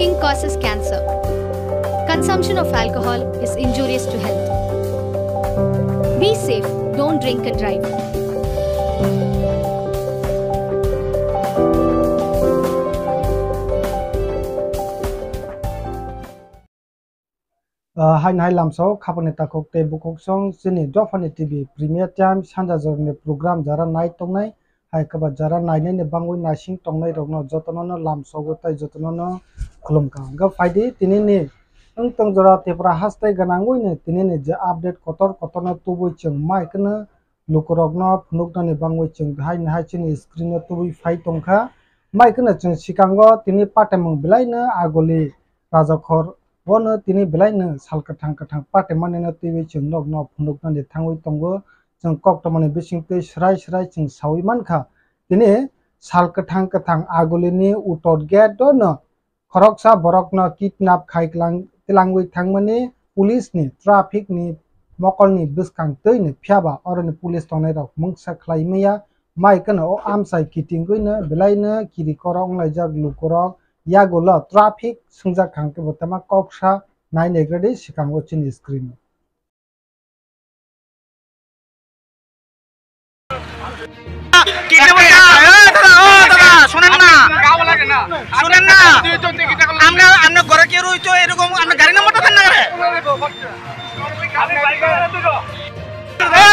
Smoking causes cancer. Consumption of alcohol is injurious to health. Be safe, don't drink and drive. हाई नाई हाइ लामसाव खापनि ताखक ते बुखक सं जोंनि जफानि टिभि प्रिमियार टाइम जरा नाई तो नाई hai kaba jara nai ne bangoi nasing tongnai rokno jotono no lamso go tai jotono no khulum ka ga faidi tini ni ang tong jora tepra hastai ganangoi ne tini ni je update kotor kotor no tubui chung mai kana lukorok no phunuk ni bangoi chung hai hai chini screen no tubui fai tongkha mai kana chung sikango tini patemung bilai na agoli rajakhor bono tini belai no sal kathang kathang pate mane no tv chung nok no phunuk no de tongo chung kok to mane bising te srai srai chung sawi mankha tini sal kathang kathang agoli ni utot gate do no khoroksa borok no kidnap khaiklang tilangwi thangmani police ni traffic ni mokol ni biskang tei ni phiaba oro ni police tongnai rok mungsa khlaimaya mai kana o amsai kiting goi no শুনেন না। শুনেন না। আমরা ঘরে এরকম আপনার গাড়ি নাম্বারটা দেন না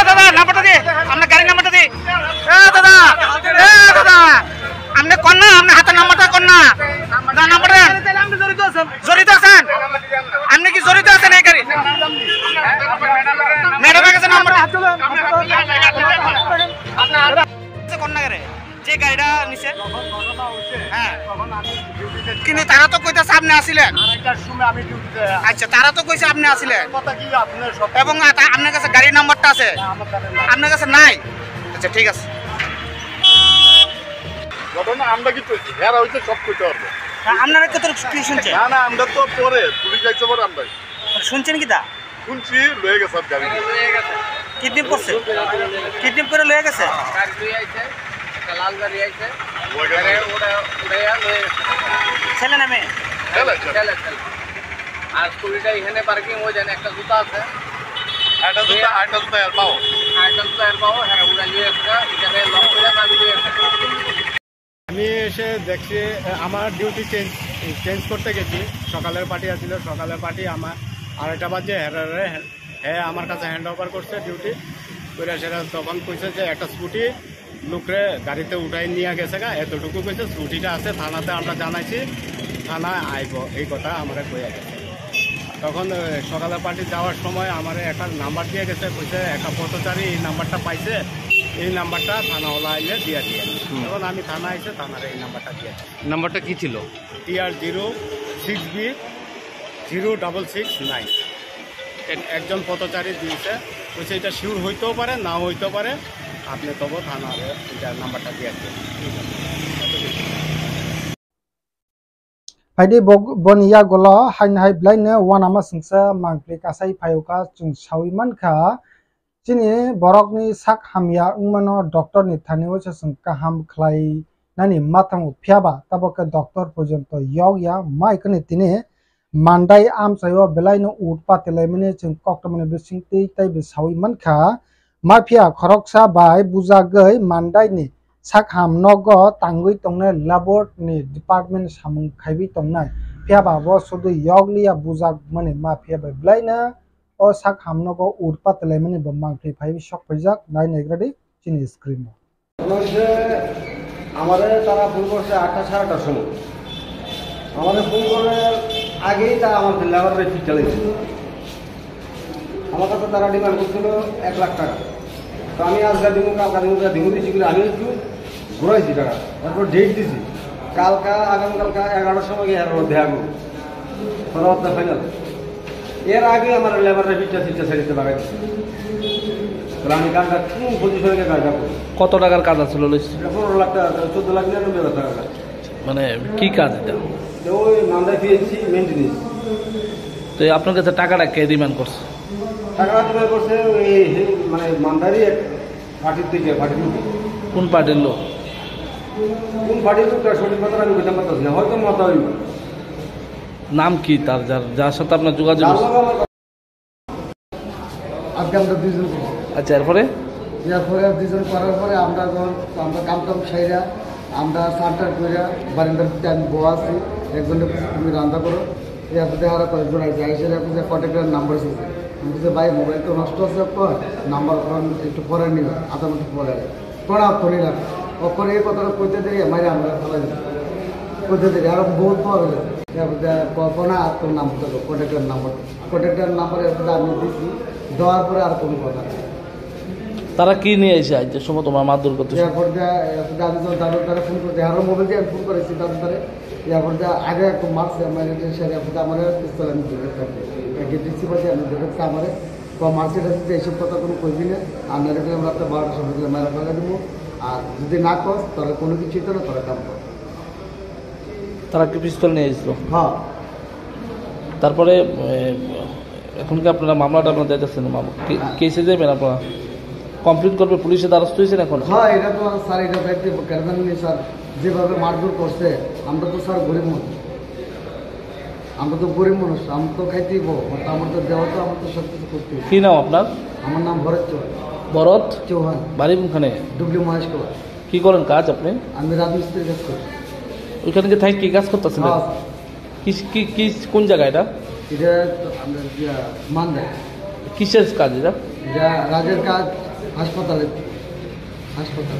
দাদা নাম্বারটা দি। আপনার গাড়ি নাম্বারটা দি। দাদা। দাদা। আপনি কন না আপনার হাতের নাম্বারটা কন না নাম্বার দেন। জড়িত আছেন? আপনি কি জড়িত আছেন এই গাড়ি? ম্যাডামের কাছে নাম্বার কন না গাড়ি যে গাড়িটা নিছে? হ্যাঁ। কিন্তু তারা তো কইতাছে আপনি আসিলেন। আচ্ছা তারা তো কইছে আপনি আসিলেন। এবং আপনার কাছে গাড়ির নাম্বারটা আছে? আপনার কাছে নাই? আচ্ছা ঠিক আছে। ঘটনা আমরা কি চলছি হ্যাঁ হইতে সব করতে পারব। আপনারা কত কি শুনছেন? না না আমরা তো পরে পুলিশ যাইছে পরে আমরা। শুনছেন কি তা? শুনছি লয়ে গেছে গাড়ি। কিডন্যাপ করছে? কিডন্যাপ করে লয়ে গেছে? ওই গাড়ি ছেলে না মেয়ে? চলে চলে আর স্কুটিটা এখানে পার্কিং হয়ে যায় একটা জুতা আছে। একটা জুতা একটা জুতা আর পাও। জুতা এর পাবো হ্যাঁ ওটা নিয়ে একটা এখানে লক করে আমি নিয়ে আমি এসে দেখছি আমার ডিউটি চেঞ্জ চেঞ্জ করতে গেছি। সকালের পার্টি আছিল, সকালের পার্টি আমার আড়াইটা বাজে হেরারে হ্যাঁ আমার কাছে হ্যান্ড ওভার করছে ডিউটি করে সেটা তখন কইছে যে, একটা স্কুটি লোকরে গাড়িতে উঠাই নিয়ে গেছে গা, এতটুকু কইছে, স্কুটিটা আছে, থানাতে আমরা জানাইছি থানা আইব, এই কথা আমার কইয়া গেছে। তখন সকালের পার্টি যাওয়ার সময় আমার একটা নাম্বার দিয়ে গেছে, কইছে একটা পথচারী এই নাম্বারটা পাইছে এই নাম্বারটা থানাওয়ালা আইলে দিয়ে দিয়ে তখন আমি থানা আইসে থানার এই নাম্বারটা দিয়ে নাম্বারটা কি ছিল? TR zero six B zero double six nine. একজন পথচারী দিয়েছে। কইছে এটা শিওর হইতেও পারে না হইতেও পারে। আপনি তবু থানার এটা নাম্বারটা দিয়ে Haidi bon ya golo hain hai blai ne wana ma singsa mangpli kasai phayoka chung sawi mankha chini borok ni sak hamya ungmano doctor ni thani wase sung kaham khlai nani mathang phiaba tabaka doctor porjonto yog ya mai kani tini mandai am sayo belai no ut patelai mane chung koktamane bising tei tai bi sawi mankha mafia khoroksa bai bujagai mandai ni sakham nogo tangui tongnai labor ni department samung khaibi tongnai phiaba bo sudu yoglia bujak mane mafia bai blaina o sakham nogo urpa telai mane bo mangphi phaibi sok phaijak nai negradi chini screen আমাদের তারা phone আটটা সাড়ে আটটার সময় আমাদের phone করার আগেই তারা আমাদের লেবারের ফি চালিয়েছে আমার কাছে তারা ডিমান্ড করছিল এক লাখ টাকা তো আমি আজকে দিমু কালকা দিমু দিমু দিয়েছি কিন্তু আমি একটু ঘুরাইছি টাকা তারপর ডেট দিছি কালকা আগামীকালকা এগারোটার সময় গিয়ে দেখা করব কথাবার্তা ফাইনাল এর আগে আমার লেবারের ফিটা ফিটা সারিতে তাহলে আমি কাজটা কোন পজিশনে কাজটা কত টাকার কাজ আসছিল পনেরো লাখ টাকা চোদ্দ লাখ নিরানব্বই হাজার টাকা মানে কি কাজ এটা? ওই তো আপনার কাছে টাকাটা কে ডিমান্ড করছে? টাকা তোমার করছে ওই মানে এক পার্টির থেকে পার্টির কোন পার্টির লোক? কোন পার্টির লোকটা সঠিক কথা আমি বুঝতে পারতেছি না। হয়তো মত হইব নাম কি তার? যার যার সাথে আপনার যোগাযোগ আজকে আমরা আচ্ছা এরপরে? এরপরে দুজন করার পরে আমরা যখন আমরা কাম টাম সাইরা আমরা সারটার কইরা বারিন্দার আমি বয়া আছি একজনের কাছে তুমি রান্না করো। এরপর দেখা করে জোড়াইছে আইসে দেখো যে কন্ট্যাক্টের নাম্বার এসেছে। আমি বলছি ভাই মোবাইল তো নষ্ট আছে পর নাম্বার একটু পরে নিল আধা মিনিট পরে পড়া করি না ওপরে এই কথাটা কইতে দেরি মাইরে আমরা ফেলাই দিই কইতে দেরি আরও বহুত পাওয়া গেল কল্পনা আর তোর নাম দেবো কন্ট্যাক্টের নাম্বার কন্ট্যাক্টের নাম্বার আমি দিচ্ছি দেওয়ার পরে আর কোনো কথা নেই। তারা কি নিয়ে এসে আজ যে সময় তোমার মারধর করতে এরপর দাদু দাদুর দ্বারা ফোন করতে আরও মোবাইল দিয়ে ফোন করেছি দাদুর দ্বারা এরপর আগে একটু মারছে আমার সেটা আমার পিস্তল আমি ধরে থাকি দিচ্ছি বলছি আমি আমার। কম মারছে যে এইসব কথা কোনো কইবি না আর না রেখে আমরা একটা বারোটার সময় দিলে মেরা ফেলে দেবো। আর যদি না কর তাহলে কোনো কিছুই তো না তোরা কাম কর। তারা কি পিস্তল নিয়ে এসেছিল। হ্যাঁ। তারপরে এখন কি আপনারা মামলাটা আপনারা যাইতেছেন কেসে যাবেন আপনারা? কমপ্লিট করবে পুলিশের দ্বারস্থ হয়েছেন এখন? হ্যাঁ এটা তো স্যার এটা দেখতে কেন স্যার যেভাবে মারধর করছে আমরা তো স্যার গরিব মানুষ। আমরা তো গরিব মানুষ আমরা তো খাইতেই আমার তো দেওয়া তো আমার তো সব কিছু করতে। কি নাম আপনার? আমার নাম ভরত চৌহান। ভরত? চৌহান। বাড়ি কোনখানে? ডুবলি মহেশ কুমার। কি করেন কাজ আপনি? আমি রাজমিস্ত্রির কাজ করি। ওইখানে যে থাকি কি কাজ করতেছেন হ্যাঁ, কি কি কি কোন জায়গা এটা এটা আমরা মান দেয় কিসের কাজ এটা এটা রাজের কাজ হাসপাতালে হাসপাতাল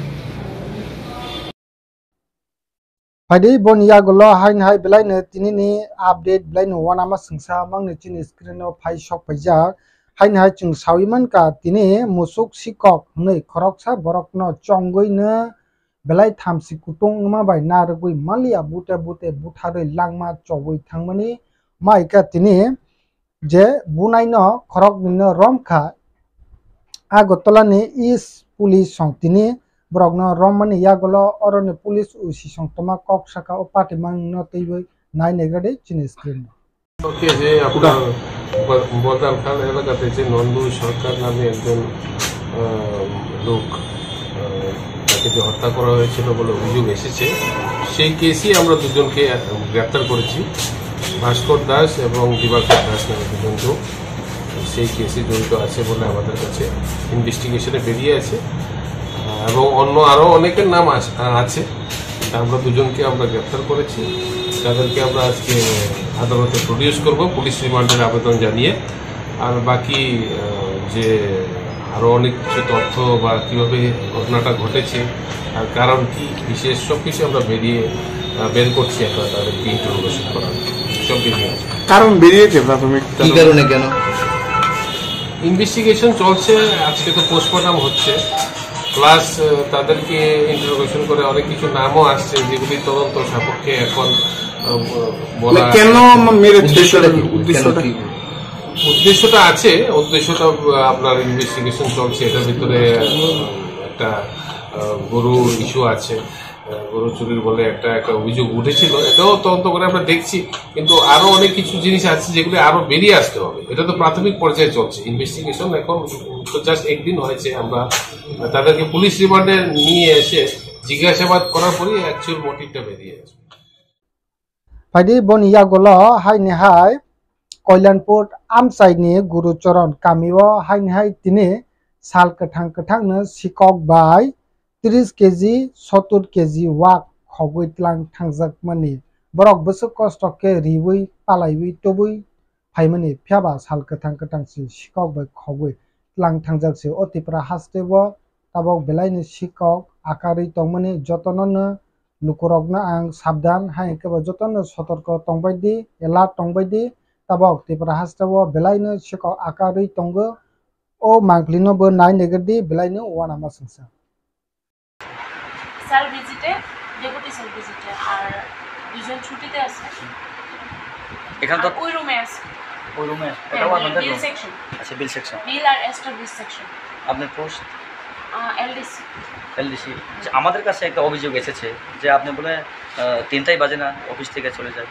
Padi bon ya golo hain hai belai ne tini ni update belai no wana ma singsa mang ne chini screen no phai shok paija hain hai chung sawi man ka tini belai tham si ma bai rugui malia bute bute buthare langma choboi thangmani mai ka tini je bunai no khorok ni no romkha Agartala নি ইস police song তিনি ব্রগ্ন রমমানি ইয়াগলো অরনে police উসি সংতমা কক শাখা ও পাটি মাংন তৈবই নাই নেগ্রাডে চিনি স্ক্রিন যে খাল এলাকাতে যে নন্দু সরকার নামে একজন লোক যে হত্যা করা হয়েছিল বলে অভিযোগ এসেছে, সেই কেসই আমরা দুজনকে গ্রেপ্তার করেছি। ভাস্কর দাস এবং দিবাকর দাস নামে দুজন লোক সেই কেসে জড়িত আছে বলে আমাদের কাছে ইনভেস্টিগেশনে বেরিয়ে আছে। এবং অন্য আরও অনেকের নাম আছে। আমরা দুজনকে আমরা গ্রেপ্তার করেছি। তাদেরকে আমরা আজকে আদালতে প্রডিউস করব। পুলিশ রিমান্ডের আবেদন জানিয়ে। আর বাকি যে আরও অনেক কিছু তথ্য বা কীভাবে ঘটনাটা ঘটেছে আর কারণ কি বিশেষ সব কিছু আমরা বেরিয়ে বের করছি আমরা তাদেরকে ইন্টারোগেশন করার। সব বেরিয়ে কারণ বেরিয়েছে প্রাথমিক। কি কারণে কেন? ইনভেস্টিগেশন চলছে আজকে তো পোস্টমর্টম হচ্ছে। প্লাস তাদেরকে ইন্টারোগেশন করে অনেক কিছু নামও আসছে যেগুলি তদন্ত সাপেক্ষে এখন বলা কেন মেরেছে? উদ্দেশ্যটা কি? উদ্দেশ্যটা আছে, উদ্দেশ্যটা আপনার ইনভেস্টিগেশন চলছে, এটার ভিতরে একটা গরু ইস্যু আছে। গরু চুরির বলে একটা একটা অভিযোগ উঠেছিল, এটাও তদন্ত করে আমরা দেখছি। কিন্তু আরও অনেক কিছু জিনিস আছে যেগুলো আরও বেরিয়ে আসতে হবে। এটা তো প্রাথমিক পর্যায়ে চলছে। ইনভেস্টিগেশন এখন তো জাস্ট একদিন হয়েছে। আমরা তাদেরকে পুলিশ রিমান্ডে নিয়ে এসে জিজ্ঞাসাবাদ করার পরই অ্যাকচুয়াল মোটিভটা বেরিয়ে আসবে। পাইদি বন ইয়া গলো হাই নে কল্যাণপুর আমসাইনি গুরুচরণ কামিব। হাইন হাই তিনি সাল কঠাং কঠাং শিকক বাই। ত্রিশ কেজি সত্তর কেজি ওয়াক হগৈতলাং থাকজাকমানি বরক বসু কষ্টকে রিউই পালাইউই তবুই। ফাইমানি ফিয়াবা সাল কঠাং কঠাং শিকক বাই খগুই লং থাকজাকসে অতিপরা হাস্তেব। তাবক বেলাইন শিকক আকারই তংমানি যতন লুকুরগ না আং সাবধান হাই কেবল যতন সতর্ক তংবাই এলা এলার্ট তংবাই tabok tipra hastawo belaino shiko akari tongo o manglino bo nai negerdi belaino wana masungsa তো ওই রুমে আছে ওই রুমে সেকশন আচ্ছা বিল সেকশন বিল আর সেকশন আপনার পোস্ট এলডিসি এলডিসি আমাদের কাছে একটা অভিযোগ এসেছে যে আপনি বলে তিনটাই বাজে না অফিস থেকে চলে যায়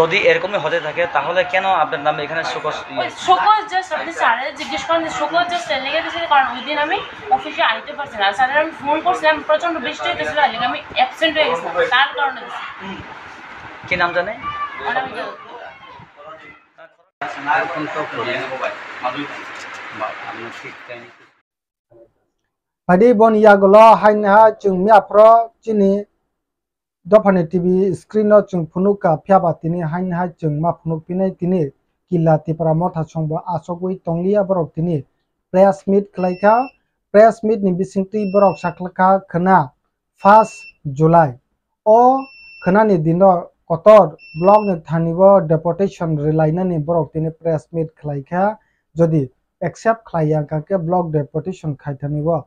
যদি এরকমই হতে থাকে তাহলে কেন আপনার নামে এখানে শোকস ওই শোকজ জাস্ট আপনি স্যারের জিজ্ঞেস করেন যে শোকজ জাস্ট লেগে দিয়েছিল কারণ ওই দিন আমি অফিসে আইতে পারছি না। স্যারের আমি ফোন করছিলাম প্রচণ্ড বৃষ্টি হইতেছিল আর আমি অ্যাবসেন্ট হয়ে গেছিলাম। তার কারণে কি নাম জানে? মানে আমি যে Padi bon yagolo hain ha chung mia pro chini dopane TV screen no chung phunuka phiaba tini hain ha chung ma phunuk pinai tini kila tipra motha chongbo asogui tonglia borok tini press meet khlaika press meet ni bisingti borok saklaka khana 1 July o khana ni dino kotor blog ni thanibo deportation relaina ni borok tini press meet khlaika যদি accept khlaiya ka ke blog deportation khaithanibo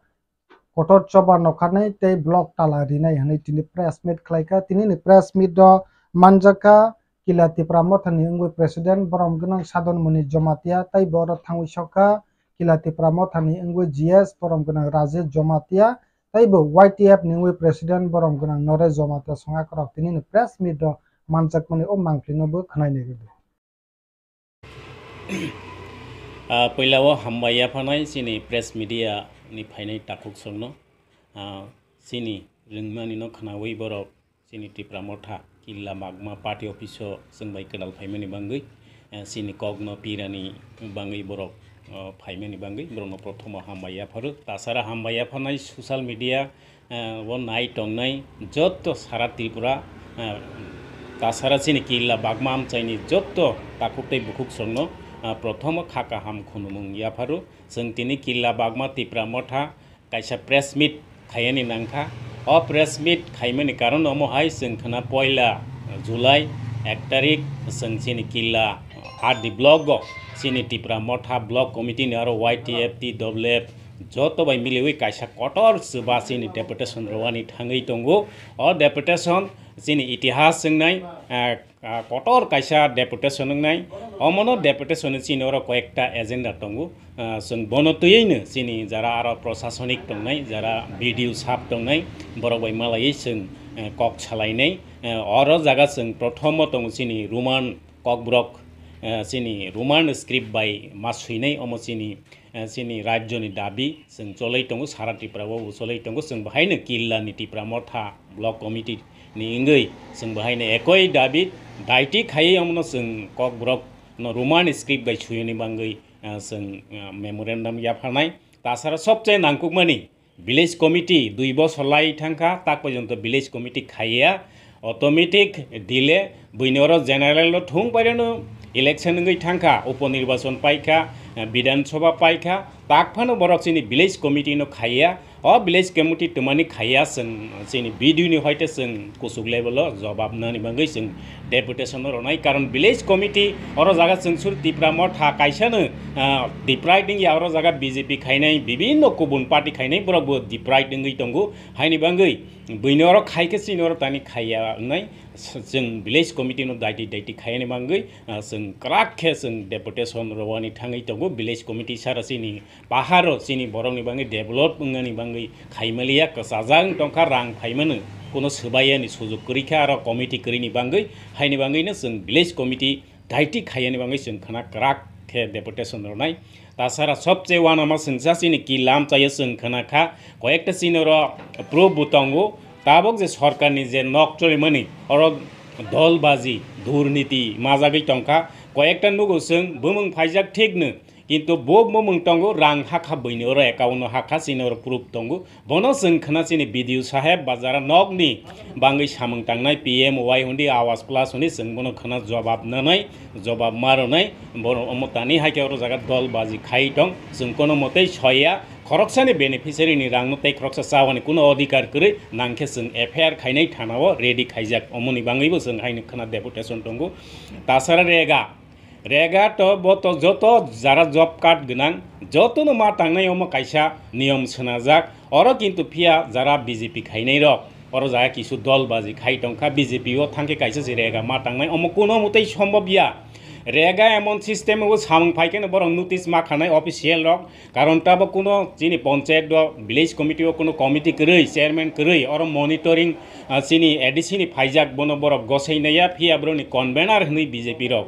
kotor choba nokhanai tei blog tala rinai hanai tini press meet khlaika tini ni press meet do manjaka kila tipra mothani ungui president borom gnang sadon muni jomatia tai boro thangui soka kila tipra mothani ungui gs borom gnang rajesh jomatia tai bo ytf ni ungui president borom gnang nore jomatia songa korok tini ni press meet do manjakmani o mangplino bo khnai ni पहिलाव हामबाया फानाय सिनि press media नि फाइनाय ताकुक संनो सिनि रोंमानि न खानावै बरक सिनि टिप्रा मथा किल्ला मागमा party अफिसो जोंबाय Kunal फाइमानि बांगै सिनि कग्न पिरानि बांगै बरक फाइमानि बांगै ब्रह्म प्रथम हामबाया फारो तासारा हामबाया फानाय ससियेल मिडिया ও নাই টংনাই যত সারা ত্রিপুরা তাছাড়া চিনি কিল্লা বাগমাম চাইনি যত তাকুকটাই বুকুক সঙ্গ प्रथम खाका हाम खुनुमुंग याफारु जों दिनै किल्ला बागमतिफ्रा मथा कायसा प्रेस मिट खायनि नांखा। अ प्रेस मिट खायमनि कारण महाय जों खाना पयला एक तारिख जों सिनि किल्ला ब्लक सिनि टिप्रा मथा ब्लक कमिटिनि आरो Y T F T W F जत बाय मिलियै कायसा कटर सोबा सिनि डेपुटेसन रवानि थाङै दङ अ डेपुटेशन जोंनि इतिहास जोंनाय কটর কাইসা ডেপুটেশন নাই অমনো ডেপুটেশন চীনের কয়েকটা এজেন্ডা দু जों बनतयैनो जोंनि जारा आरो प्रशासनिक दंनाय जारा बिडिअ साब दंनाय बर'बाय मालायै जों कक सालायनाय आरो जागा जों प्रथम दं जोंनि रुमान ककब्रक जोंनि रुमान स्क्रिप्ट बाय मासुयनाय अम जोंनि जोंनि राज्यनि दाबि जों चलै दङ साराटिफ्राबो चलै दङ जों बाहायनो किल्ला नितिफ्रा मथा ब्लक कमिटिनि इङै जों बाहायनो एकै दाबि दायथि खायै अमनो जों ककब्रक रुमान स्क्रिप्ट बाय सुयनि बांगै जों मेम'रेन्डाम याफानाय তাছাড়া সবচেয়ে নাংকুকমানি ভিলেজ কমিটি দুই বছর লাই থাকা তাক পর্যন্ত ভিলেজ কমিটি খাইয়া অটোমেটিক দিলে বৈনর জেনারেল থুং পাইনো ইলেকশন গৈ থাকা উপনির্বাচন পাইখা বিধানসভা পাইখা তাক ফানো বরক চিনি ভিলেজ কমিটিনো খাইয়া अ भिलेज कमिटि तुमानि खाया जों जोंनि भिडिअनि हयथ जों कुसुक लेभेलाव जबाब नानि बांगै जों डेपुटेसन रनाय कारण भिलेज कमिटि अर जागा जों सुर दिप्रा मथा काइसानो दिप्राइडिं यावर जागा बिजेपि खायनाय बिभिन्न गुबुन पार्टी खायनाय बरकबो दिप्राइडिंगै दंगो हायनि बांगै बैनर खायके सिनर तानि खाया नाय जों भिलेज कमिटिनो दायथि दायथि खायनि बांगै जों क्राकखे जों डेपुटेसन रवानि थाङै तगु भिलेज कमिटि सारा सिनि पाहारो सिनि बरंनि बाङै डेभलप नि बाङै खायमलिया कसाजां टंका रां फायमोनो কোনো সোবাইয়ানি সুযোগ করিখা আর কমিটি করিনি বাঙ্গই হাইনি বাঙ্গইনো जों भिलेज कमिटि दायथि खायनि बाङै जों खाना क्राक खे डेपुटेसन रनाय তাছাড়া সবচেয়ে ওয়ান আমার সিনসা সিনি কি লাম চাইয়ে সিন খানা খা কয়েকটা সিনের প্রো বুতঙ্গ তাবক যে সরকার যে নকচলি মনি অর দলবাজি, দুর্নীতি মাজাগৈ টংকা, কয়েকটা নুগো जों ফাইজাক ঠিক ঠিকনো কিন্তু বব মমংটঙ্গু রং হাখা বইনো একাউন্ট হাখা সিনোর প্রুফ দঙ্গু বন জং খানাচিনি বিডিও সাহেব বাজার যারা নগনি বাঙ্গি সামং টাংনাই পি এম ওয়াই হন্ডি আওয়াজ প্লাস হনি জং বনো জবাব নাই জবাব মারনাই বনো অমতানি হাইকাওর জায়গা দল বাজি খাই দং জং কোনো মতেই খরকসানে খরকসানি বেনিফিসিয়ারিনি রং তাই খরকসা চাওয়ানি কোনো অধিকার করে নাংখে জং এফআইআর খাইনাই থানাও রেডি খাইজাক অমনি বাঙ্গিবো জং হাইনো খানা ডেপুটেশন দঙ্গু তাছাড়া রেগা रेगाट बतक जत जारा जब कार्ड गोनां जतनो मा थांनायाव मा कायसा नियम सोनाजाक अर किन्तु फिया जारा बिजेपि खायनाय रक अर जाहा किसु दल बाजि खाय टंखा बिजेपियाव थांखे कायसा जे रेगा मा थांनाय अम कुनो मतेই সম্ভব ইয়া। রেগা এমন সিস্টেমে ও সামং ফাইকেন বরং নোটিস মা খানায় অফিসিয়াল রক। কারণ তাব কোনো চিনি পঞ্চায়েত ভিলেজ কমিটি ও কোনো কমিটি করেই, চেয়ারম্যান করেই, অর মনিটরিং চিনি এডিসিনি ফাইজাক বন বরফ গসাইনাইয়া ফিয়াব্রনি কনভেনার হই বিজেপি রক।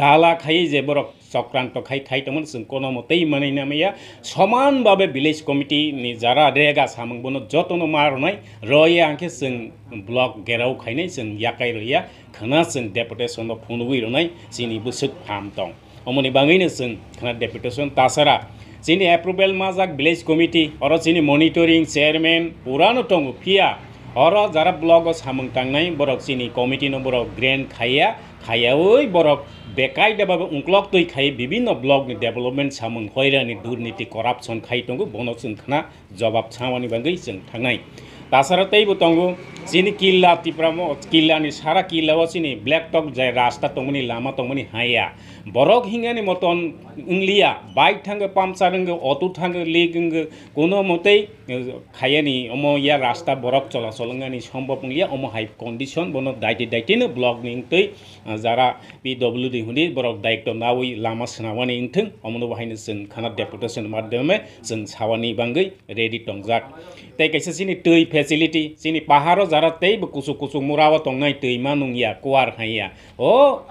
দালা খাই যে বড় চক্রান্ত খাই খাইতোমন जों কোনো মতেই মানাইনা মাইয়া। সমানভাবে ভিলেজ কমিটি নি যারা রেগা সামংবন যতন মারনাই রয়ে আঁকে जों ব্লক গেরাও খাইনাই जों ইয়াকাই রইয়া, খানা जों ডেপুটেশন ফুনগুই রনাই চিনি বুসুক ফাম দং অমনি বাঙাইনে जों খানা ডেপুটেশন তাছাড়া চিনি অ্যাপ্রুভেল মাজাক ভিলেজ কমিটি অর চিনি মনিটরিং চেয়ারম্যান পুরানো টঙ্গু ফিয়া অর যারা ব্লক সামং টাংনাই বরক চিনি কমিটি বরক গ্রেন্ড খাইয়া খাইয়া বরক बेकाय देबाबो उंक्लक तै खाय বিভিন্ন ब्लगनि डेभेलपमेन्ट सामों हयरानि दुर्नीति करापसन खाय दङ बनो जों खाना जवाब सामानि बागै जों थांनाय তাছাড়া তৈব তঙ্গু चिनी किल्ला तिप्रामो किल्लानि सारा किल्लाव चिनी ब्ल्याक टक जाय रास्ता तंगनि लामा तंगनि हाया बरक हिंगानि मतन उंलिया बाइक थांगो पामचारंगो अटो थांगो लेगंगो कोनो मते खायानि अमो या रास्ता बरक चलाचलंगानि सम्भव उंलिया अमो हाइ कन्डिसन बनो दाइटे दाइटेनो ब्लक निंतै जारा पि डब्लिउ डि हुनि बरक दायित्व नावै लामा सोनावानि इंथों अमनो बाहायनो जों खाना डेपुटेसन माध्यमे जों सावानि बांगै रेडि टंजाक तै कैसे चिनी दै फेसिलिटी चिनी पाहार jara tei bo kusuk kusuk murawa tongnai tui manung ya kuar haiya o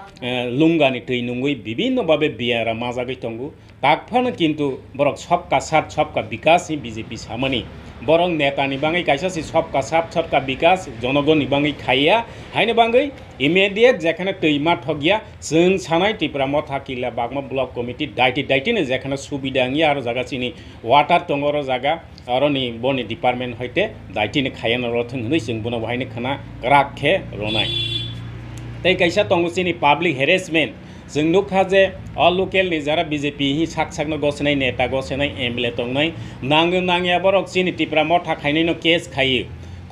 lungani tui nungui bibinno bhabe biara majagui tongo takphano kintu borok sobka সাত সবকা বিকাশ হি বিজেপি সামনি বরং নেতানি বাঙাই কাইসাসি সবকা সাপ সবকা বিকাশ জনগণনি বাঙাই খাইয়া হাইনে বাঙাই ইমিডিয়েট যেখানে তৈমা ঠগিয়া जों সানাই ত্রিপুরা মথা কিলা বাগমা ব্লক কমিটি দায়িত্ব দায়িত্বনো যেখানে সুবিধা নিয়ে আর জায়গা চিনি, ওয়াটার টঙর জায়গা আর নি বনি ডিপার্টমেন্ট হইতে দায়িত্বনি খায়ানো রথং হই जों বনো বাহাইনি খানা রাখে রনাই। তাই কাইসা টঙ্গু চিনি পাবলিক হেরেসমেন্ট जों नुखा जे अ लकेलनि जारा बिजेपि हि साक साकनो गसनाय नेता गसनाय एम एल ए दंनाय नांगो नांगिया बरक सिनि टिप्रा मथा खायनायनो केस खायो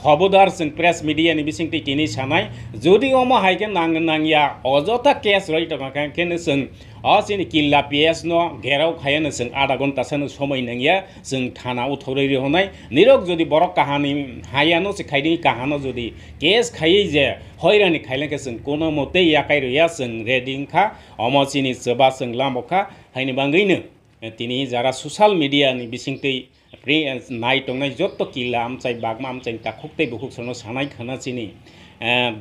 খবদার সিং প্রেস মিডিয়া নিবি সিং তিনি সানাই যদি অমো হাইকে নাং নাংয়া অযথা কেস রই টাকাখানে जों অসিনি কিল্লা পিএস ন ঘেরাও খায়ন जों আধা ঘণ্টা সেন সময় নাংয়া जों থানা উথরে হনাই। নিরক যদি বড় কাহানি হায়ানো সে খাইনি কাহানো যদি কেস খাইয়ে যে হয়রানি খাইলেকে जों কোনো মতে ইয়াকাই রইয়া जों রেডিংখা অমসিনি সবা जों লামখা, হাইনি বাঙ্গইনো তিনি যারা সোশ্যাল মিডিয়ানি বিসিংতেই प्रि नाय टंनाय जत किला आमचाय बागमा आमचाय ताखुकते बुखुकसनो सानाय खाना चिनि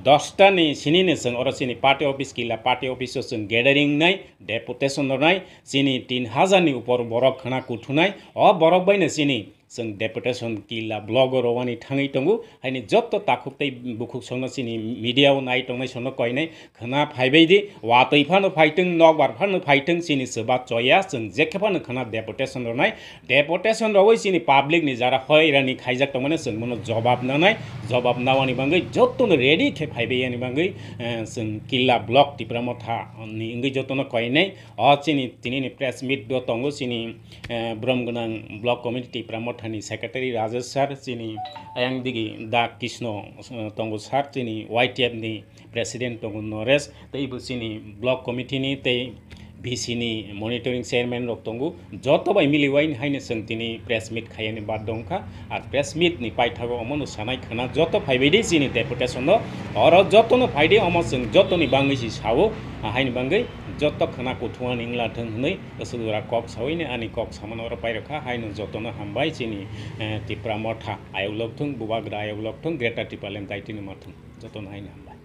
दसटानि सिनिनो जों अर सिनि पार्टी अफिस किला पार्टी अफिसाव जों गेदारिं नाय डेपुटेसन नाय सिनि तिन हाजारनि उपर बरक खाना कुथुनाय अ बरक बायनो सिनि जों डेपुटेसन किला ब्लग रवानि थाङै दंगु हायनि जत ताखुकते बुखुकसनो सिनि मिडियाव नाय टंनाय सनो कयनाय खाना फायबायदि वातैफानो फायथों नक बारफानो फायथों सिनि सोबा चया जों जेखेफानो खाना डेपुटेसन रनाय डेपुटेसन रवै सिनि पाब्लिकनि जारा हयरानि खायजाक दंमाने जों मनो जवाब नानाय जवाब नावानि बांगै जतनो रेडि खे फायबायानि बांगै जों किला ब्लक टिप्रामथा नि इंगै जतनो कयनाय अ सिनि तिनि प्रेस मिट द तंगु सिनि ब्रह्मगोनां block committee ঠানি secretary Rajesh sir চিনি আয়াংদিগি দা কৃষ্ণ, তঙ্গু স্যার চিনি ওয়াইটিএফনি প্রেসিডেন্ট তঙ্গু নরেশ তেইবু চিনি ব্লক কমিটি নি কমিটিনি ভিসি নি মনিটরিং চেয়ারম্যান রক তঙ্গু যত বাই মিলিওয়াইন হাইনে সং তিনি প্রেস মিট খাইয়ানি বাদ দংখা আর প্রেস মিট নি পাইথাগো অমন সানাই খানা, যত ফাইবাইডি চিনি ডেপুটেশন অর যতন ফাইডে অমন সং, যতনি বাঙ্গিসি সাবো হাইন বাঙ্গি खाना कुथुवा निंला थों हनै असुरा कक सावैनो आनि कक सामान अर पाइरखा हायनो जतनो हामबाय जिनि टिप्रा मथा आयौलक थों बुबाग्रा आयौलक थों ग्रेटार टिपालेन दायतिनि माथों जतनो हायनो हामबाय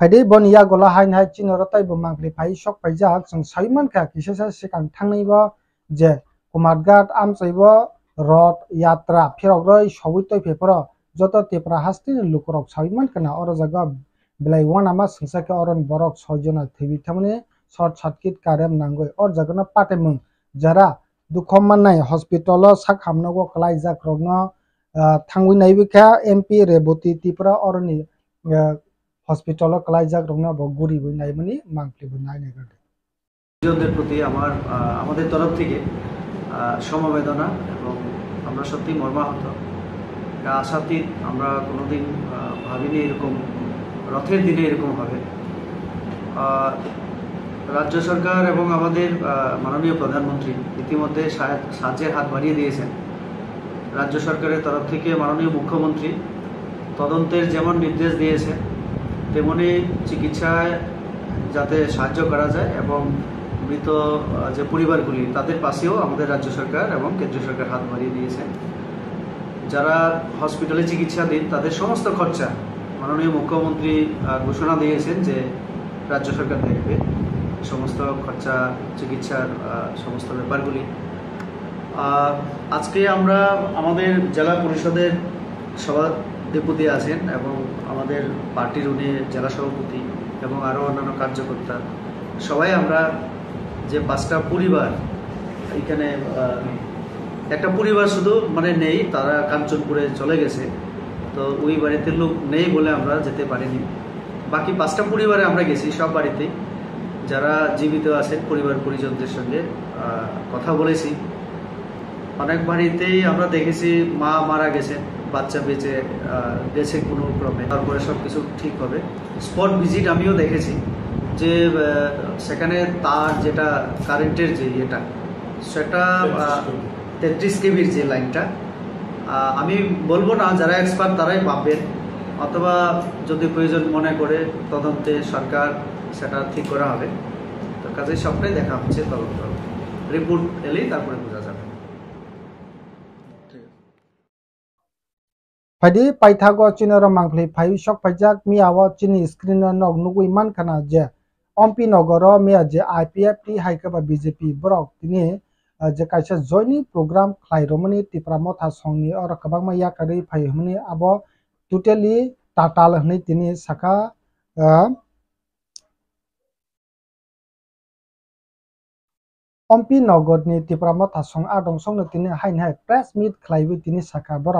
फायदे बन या गला हाइन हाय चिन रताय बो मांगले फाय शक फायजाक जों साइमन का किसेसा सिकां थांनायबो जे कुमारघाट आमचाइबो रथ यात्रा फिरग्रय सबितय paper Jat तेप्रा हास्ति लुकरक Simon kana oro jaga wana ma singsa ke oron borok soijona thibi thamne short circuit karem nangoi or jaga na patemung jara dukhom manai hospital o sak hamnago klai jak rogno thangui naibikha mp reboti tipra oroni hospital ক্লাইজাক রংনা বগুড়ি বই নাইমনি মাংকলি বই নাই জনদের প্রতি আমার আমাদের তরফ থেকে সমবেদনা এবং আমরা সত্যি মর্মাহত আশাতীত আমরা কোনোদিন ভাবিনি এরকম রথের দিনে এরকম হবে। রাজ্য সরকার এবং আমাদের মাননীয় প্রধানমন্ত্রী ইতিমধ্যে সাহায্যের হাত বাড়িয়ে দিয়েছেন। রাজ্য সরকারের তরফ থেকে মাননীয় মুখ্যমন্ত্রী তদন্তের যেমন নির্দেশ দিয়েছেন, তেমনি চিকিৎসায় যাতে সাহায্য করা যায় এবং মৃত যে পরিবারগুলি, তাদের পাশেও আমাদের রাজ্য সরকার এবং কেন্দ্রীয় সরকার হাত বাড়িয়ে দিয়েছেন। যারা হসপিটালে চিকিৎসাধীন, তাদের সমস্ত খরচা মাননীয় মুখ্যমন্ত্রী ঘোষণা দিয়েছেন যে রাজ্য সরকার দেখবে সমস্ত খরচা, চিকিৎসার সমস্ত ব্যাপারগুলি। আজকে আমরা আমাদের জেলা পরিষদের সভা ডেপুটি আছেন এবং আমাদের পার্টির উনি জেলা সভাপতি এবং আরও অন্যান্য কার্যকর্তা। সবাই আমরা যে পাঁচটা পরিবার, এখানে একটা পরিবার শুধু মানে নেই, তারা কাঞ্চনপুরে চলে গেছে। তো ওই বাড়িতে লোক নেই বলে আমরা যেতে পারিনি। বাকি পাঁচটা পরিবারে আমরা গেছি, সব বাড়িতেই। যারা জীবিত আছেন পরিবার পরিজনদের সঙ্গে কথা বলেছি। অনেক বাড়িতেই আমরা দেখেছি মা মারা গেছেন, বাচ্চা বেঁচে গেছে কোনো ক্রমে। তারপরে সব কিছু ঠিক হবে। স্পট ভিজিট আমিও দেখেছি যে সেখানে তার যেটা কারেন্টের যে ইয়েটা, সেটা তেত্রিশ কেবির যে লাইনটা আমি বলব না, যারা এক্সপার্ট তারাই ভাববেন। অথবা যদি প্রয়োজন মনে করে তদন্তে সরকার সেটা ঠিক করা হবে। তো কাজে সবটাই দেখা হচ্ছে তদন্ত। রিপোর্ট এলেই তারপরে বোঝা যাবে। ফাইদি পাইথাগো চিনর মাংফলি ফাই শক ফাইজাক মিয়াও চিনি স্ক্রিন নক নুগুই মান খানা যে অম্পি নগর মিয়া যে আইপিএফ টি হাইকাবা বিজেপি ব্রক তিনি जे कैसे जयनी प्रोग्राम खाइरोमनी तिप्रामथा संगनी और कबांग मैया करै फैहमनी अब टोटली टाटाल हनै तिनी साखा पम्पी नगदनी तिप्रामथा संग आ दं संग तिनी हाइन हाय प्रेस मीट खलाइबो तिनी साखा बर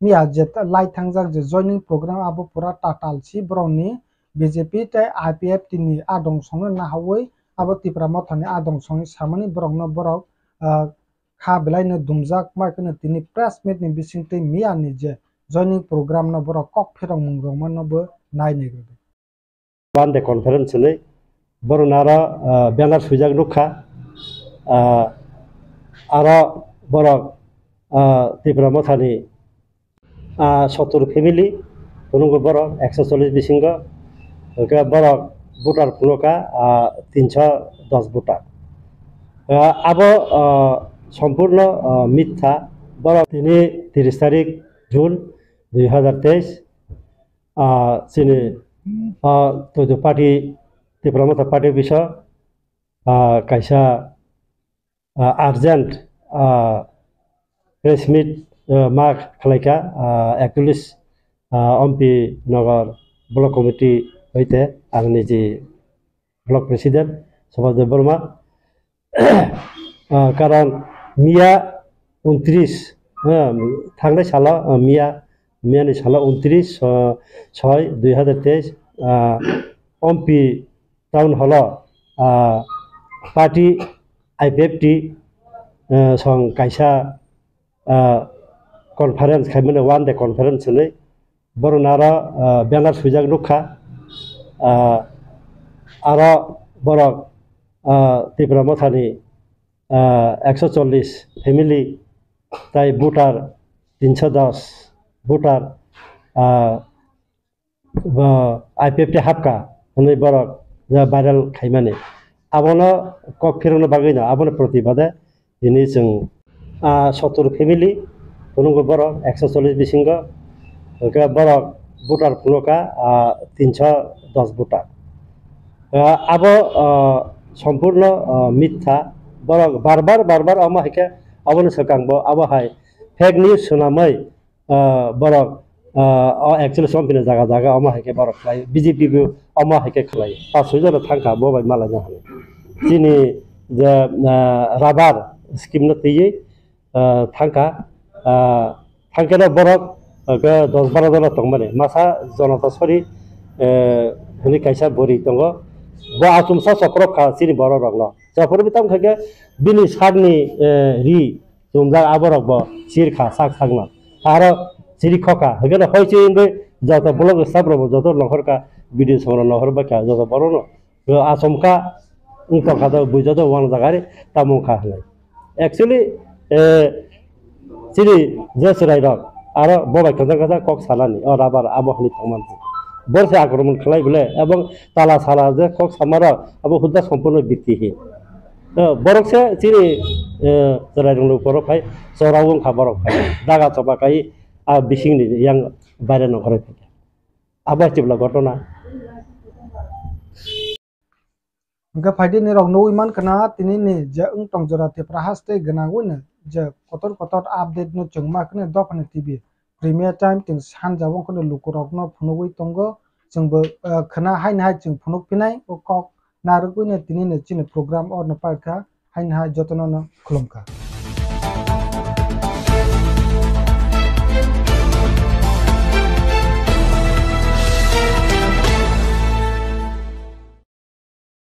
मिया जे लाइथांगजा जे जयनी प्रोग्राम अब पुरा टाटाल सि ब्रोनी बीजेपी ते आईपीएफ तिनी आ दं संग ना हावै আবো ত্রিপুরা মথানি আদং সংনি সামনি ব্রক ন ব্রক খা বেলাইনো দুমজাক মাইকনো তিনি press meet ni bisingte miya ni je, joining program no borok kok phirong mungrong man no bo nai ni gode বান্দে কনফারেন্স নেই বড় নারা ব্যানার সুজাক রক্ষা আর বড় ত্রিপুরা মথানি সত্তর ফ্যামিলি অনুগ বড় একশো চল্লিশ বিশিঙ্গ বড় ফুলকা তিনশো দশ ভোটার। আব সম্পূর্ণ মিথ্যা। বড় তিনি তিরিশ তারিখ, জুন দুই হাজার তেইশ চিনি তৈরি পার্টি, ত্রিপুরা মথা পার্টি বিষয় কাইসা আর্জেন্ট প্রেস মিট মা খালাইকা একচল্লিশ অম্পি নগর ব্লক কমিটি হইতে আমি যে ব্লক প্রেসিডেন্ট সমাজদেব বর্মা। কারণ মিয়া উনত্রিশ হ্যাঁ, থাকলে সালা মিয়া মিয়ানি সাল উনত্রিশ ছয় দুই হাজার তেইশ Ampi town hall party I P song কাইসা কনফারেন্স খাইমানে ওয়ান ডে কনফারেন্স হলে, বড় নারা ব্যানার সুজাগ রক্ষা আর বড় ত্রিপুরা মথানি একশো চল্লিশ ফ্যামিলি তাই ভোটার তিনশো দশ ভোটার आइपिएफटी हाबका हनै बरक भाइरेल खाइमाने आबनो कक फिरनो बागैनो आबनो प्रतिबादे दिनै जों सत्तर फेमिलि फुनुंगो बरक একশো চল্লিশ বিশিঙ্গ বরক ভোটার ফুলকা তিনশো দশ ভোটার আব সম্পূর্ণ মিথ্যা বরং বারবার বারবার আমা হেকে আবনে সকাংব আবা হাই ফেক নিউজ শোনামাই বরং একচুয়ালি সম্পিনে জায়গা জায়গা আমা হেকে বরং খাই বিজেপি আমা হেকে খাই পাঁচ হাজার থাকা বাই মালা জাহানে যিনি যে রাবার স্কিম তৈরি থাকা থাকেন বরক দশ বারো জন মানে মাসা জনতা sorry hini kaisa bori tongo bo asumsa sokrok ka sini boro roglo sopor bitam khage bini sagni ri tumdar aborok bo sir kha sak sagma aro siri khoka hagena hoiche inbe jata blog sabro bo joto lohor ka video soro lohor ba ka joto boro no asumka ingka kada bujoto wan jagare tamu kha hne actually siri je surai rok aro bo ba kaza kaza kok salani ora bar abo hni thamantsi आक्रमण खालाय बले এবং তালা সালা যে cock summer আবো হুদা সম্পূর্ণ ভিত্তিহীন বরকসে চিনি জরাইরংলো বরক ফাই চরাউং খা বরক ফাই দাগা চবাকাই আর বিশিংনি yang বাইরে নগরে থেকে আবার চিবলা ঘটনা Ga faidi ni rong no iman kana tini ni je ung tong jora te prahaste gana wina je kotor kotor update no chungma kne dok ni tv premier time ting san jabong kono lukurok no phunugui tongo chungbo khana hain hai chung phunuk pinai o kok narukui ne tini ne chini program or no parka hain hai jotono no khulumka